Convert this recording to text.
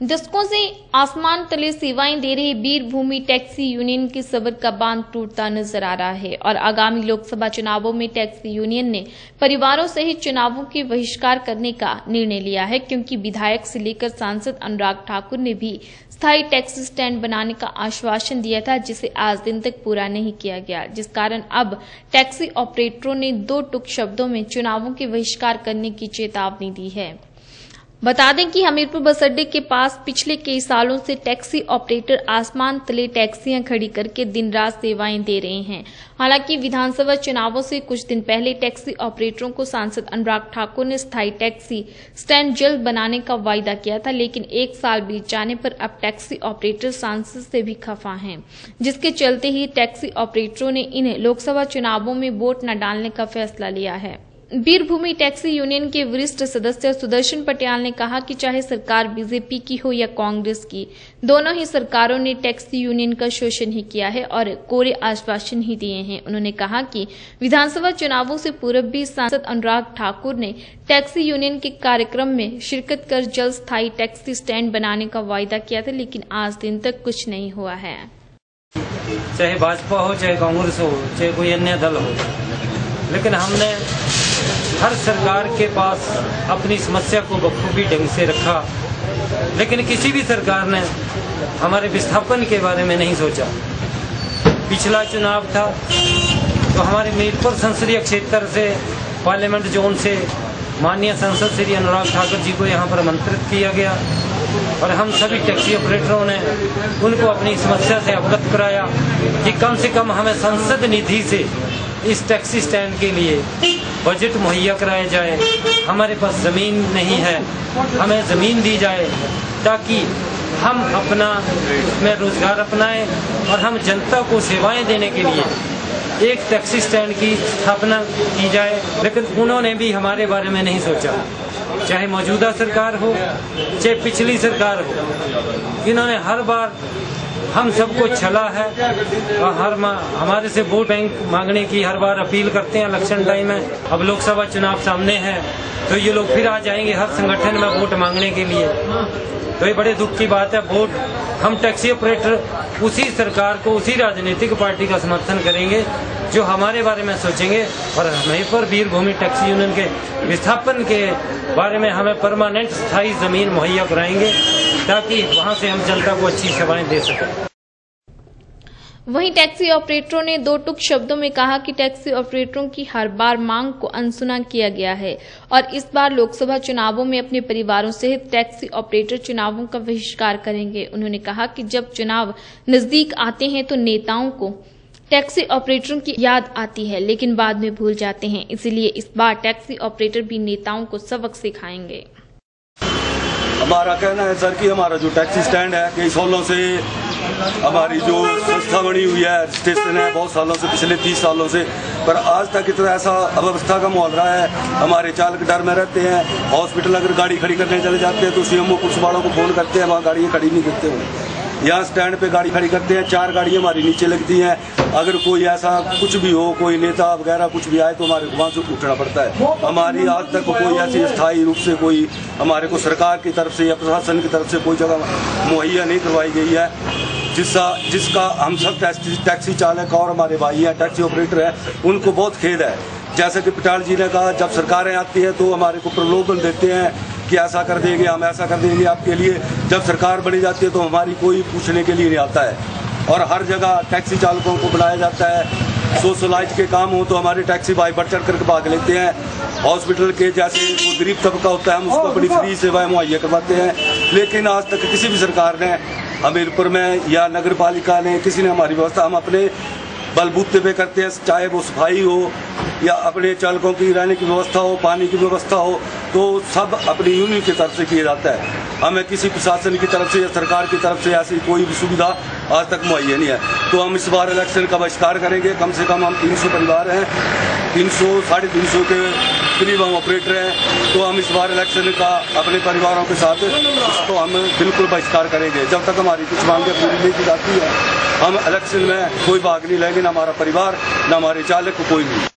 दशकों से आसमान तले सेवाएँ दे रहे वीरभूमि टैक्सी यूनियन की सबर का बाँध टूटता नज़र आ रहा है और आगामी लोकसभा चुनावों में टैक्सी यूनियन ने परिवारों सहित चुनावों के बहिष्कार करने का निर्णय लिया है, क्योंकि विधायक से लेकर सांसद अनुराग ठाकुर ने भी स्थायी टैक्सी स्टैंड बनाने का आश्वासन दिया था, जिसे आज दिन तक पूरा नहीं किया गया, जिस कारण अब टैक्सी ऑपरेटरों ने दो टुक शब्दों में चुनावों के बहिष्कार करने की चेतावनी दी है। बता दें कि हमीरपुर बस अड्डे के पास पिछले कई सालों से टैक्सी ऑपरेटर आसमान तले टैक्सियाँ खड़ी करके दिन रात सेवाएँ दे रहे हैं। हालाँकि विधानसभा चुनावों से कुछ दिन पहले टैक्सी ऑपरेटरों को सांसद अनुराग ठाकुर ने स्थायी टैक्सी स्टैंड जल्द बनाने का वायदा किया था, लेकिन एक साल बीत जाने पर अब टैक्सी ऑपरेटर सांसद से भी खफा हैं, जिसके चलते ही टैक्सी ऑपरेटरों ने इन्हें लोकसभा चुनावों में वोट न डालने का फैसला लिया है। वीरभूमि टैक्सी यूनियन के वरिष्ठ सदस्य सुदर्शन पटियाल ने कहा कि चाहे सरकार बीजेपी की हो या कांग्रेस की, दोनों ही सरकारों ने टैक्सी यूनियन का शोषण ही किया है और कोरे आश्वासन ही दिए हैं। उन्होंने कहा कि विधानसभा चुनावों से पूर्व भी सांसद अनुराग ठाकुर ने टैक्सी यूनियन के कार्यक्रम में शिरकत कर जल्द स्थायी टैक्सी स्टैंड बनाने का वायदा किया था, लेकिन आज दिन तक कुछ नहीं हुआ है। चाहे भाजपा हो, चाहे कांग्रेस हो, चाहे कोई अन्य दल हो, लेकिन हमने हर सरकार के पास अपनी समस्या को बखूबी ढंग से रखा। लेकिन किसी भी सरकार ने हमारे विस्थापन के बारे में नहीं सोचा। पिछला चुनाव था तो हमारे मीरपुर संसदीय क्षेत्र से, पार्लियामेंट जोन से माननीय संसद श्री अनुराग ठाकुर जी को यहाँ पर आमंत्रित किया गया और हम सभी टैक्सी ऑपरेटरों ने उनको अपनी समस्या से अवगत कराया कि कम से कम हमें संसद निधि से इस टैक्सी स्टैंड के लिए बजट मुहैया कराया जाए। हमारे पास ज़मीन नहीं है। हमें ज़मीन दी जाए ताकि हम अपना में रोज़गार अपनाएँ और हम जनता को सेवाएँ देने के लिए एक टैक्सी स्टैंड की स्थापना की जाए। लेकिन उन्होंने भी हमारे बारे में नहीं सोचा। चाहे मौजूदा सरकार हो, चाहे पिछली सरकार हो, इन्होंने हर बार हम सबको छला है और हर हमारे से वोट बैंक मांगने की हर बार अपील करते हैं। इलेक्शन टाइम में अब लोकसभा चुनाव सामने है तो ये लोग फिर आ जाएँगे हर संगठन में वोट मांगने के लिए। तो ये बड़े दुख की बात है, वोट, हम टैक्सी ऑपरेटर उसी सरकार को, उसी राजनीतिक पार्टी का समर्थन करेंगे, जो हमारे बारे में सोचेंगे और वहीं पर वीरभूमि टैक्सी यूनियन के विस्थापन के बारे में हमें परमानेंट स्थायी ज़मीन मुहैया कराएँगे। ताकि वहाँ से हम जनता को अच्छी सेवाएँ दे सकें। वहीं टैक्सी ऑपरेटरों ने दो टुक शब्दों में कहा कि टैक्सी ऑपरेटरों की हर बार मांग को अनसुना किया गया है और इस बार लोकसभा चुनावों में अपने परिवारों सहित टैक्सी ऑपरेटर चुनावों का बहिष्कार करेंगे। उन्होंने कहा कि जब चुनाव नज़दीक आते हैं तो नेताओं को टैक्सी ऑपरेटरों की याद आती है, लेकिन बाद में भूल जाते हैं। इसलिए इस बार टैक्सी ऑपरेटर भी नेताओं को सबक सिखाएँगे। हमारा कहना है, सर, कि हमारा जो टैक्सी स्टैंड है, कई सालों से हमारी जो संस्था बनी हुई है स्टेशन है, बहुत सालों से, पिछले तीस सालों से, पर आज तक इतना ऐसा अव्यवस्था का माहौल रहा है, हमारे चालक डर में रहते हैं हॉस्पिटल अगर गाड़ी खड़ी करने चले जाते हैं तो सी पुलिस वालों को फ़ोन करते हैं, वहाँ गाड़ियाँ खड़ी नहीं करते हुए यहाँ स्टैंड पे गाड़ी खड़ी करते हैं, चार गाड़ियाँ हमारी नीचे लगती हैं। अगर कोई ऐसा कुछ भी हो, कोई नेता वगैरह कुछ भी आए तो हमारे वहाँ से उठना पड़ता है। हमारी आज तक कोई ऐसी स्थायी रूप से कोई हमारे को सरकार की तरफ़ से या प्रशासन की तरफ़ से कोई जगह मुहैया नहीं करवाई गई है, जिसका जिसका हम सब टैक्सी टैक्सी चालक और हमारे भाई हैं, टैक्सी ऑपरेटर हैं, उनको बहुत खेद है। जैसे कि पटाल जी ने कहा, जब सरकारें आती हैं तो हमारे को प्रलोभन देते हैं कि ऐसा कर देंगे हम ऐसा कर देंगे आपके लिए। जब सरकार बनी जाती है तो हमारी कोई पूछने के लिए नहीं आता है। और हर जगह टैक्सी चालकों को बुलाया जाता है। सोशलाइज के काम हो तो हमारे टैक्सी भाई बढ़ चढ़ करके भाग लेते हैं। हॉस्पिटल के जैसे वो गरीब तबका होता है हम उसको अपनी फ्री सेवाएँ मुहैया करवाते हैं। लेकिन आज तक किसी भी सरकार ने हमीरपुर में या नगर पालिका ने किसी ने हमारी व्यवस्था हम अपने बलबूते पे करते हैं चाहे वो सफ़ाई हो या अपने चालकों की रहने की व्यवस्था हो, पानी की व्यवस्था हो तो सब अपनी यूनियन की तरफ़ से किया जाता है। हमें किसी प्रशासन की तरफ़ से या सरकार की तरफ़ से ऐसी कोई भी सुविधा आज तक मुहैया नहीं है। तो हम इस बार इलेक्शन का बहिष्कार करेंगे। कम से कम हम 300 परिवार हैं। 300 साढ़े तीन सौ के करीब हम ऑपरेटर हैं। तो हम इस बार इलेक्शन का अपने परिवारों के साथ इसको हम बिल्कुल बहिष्कार करेंगे। जब तक हमारी कुछ मांगे पूरी नहीं की जाती है, हम इलेक्शन में कोई भाग नहीं लेंगे, ना हमारा परिवार, ना हमारे चालक, कोई नहीं।